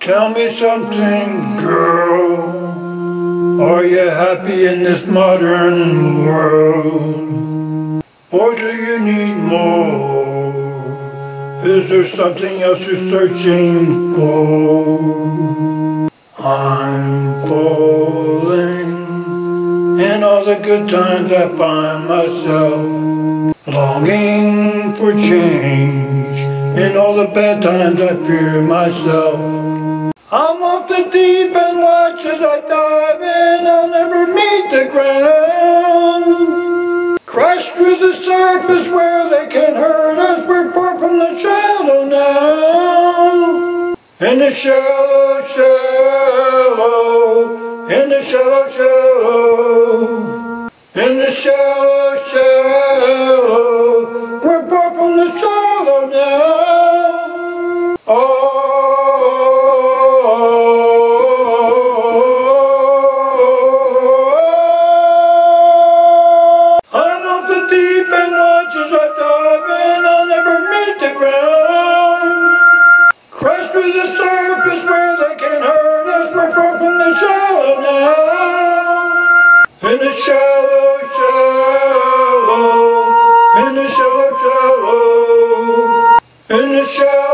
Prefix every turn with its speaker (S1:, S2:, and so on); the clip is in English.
S1: Tell me something, girl. Are you happy in this modern world? Or do you need more? Is there something else you're searching for? I'm falling in all the good times I find myself longing for change. In all the bad times I fear myself. I'm off the deep end watch as I dive in, I'll never meet the ground. Crash through the surface where they can hurt us, we're far from the shallow now. In the shallow, shallow, in the shallow, shallow, in the shallow, watch as I dive in, I'll never meet the ground. Crash through the surface where they can hurt us, we're from the shallow now. In the shallow, shallow, in the shallow, shallow, in the shallow.